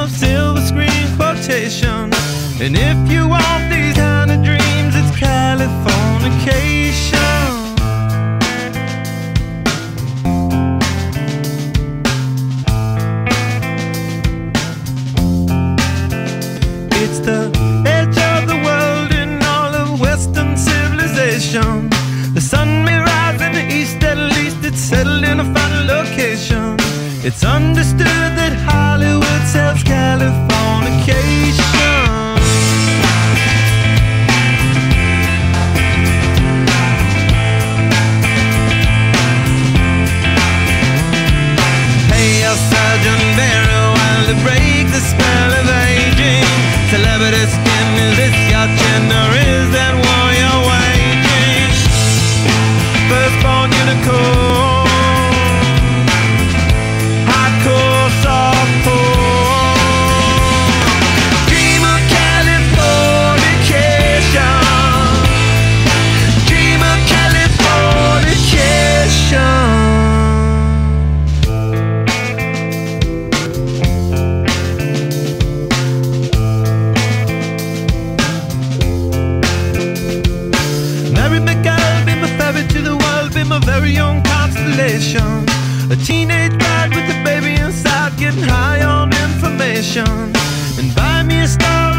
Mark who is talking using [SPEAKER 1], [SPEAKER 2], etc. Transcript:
[SPEAKER 1] of silver screen quotation. And if you want these kind of dreams, it's Californication. It's the edge of the world in all of Western civilization. The sun may rise in the east, at least it's settled in a final location. It's understood that Hollywood sells Californication. population. A teenage bride with a baby inside, getting high on information. And buy me a star.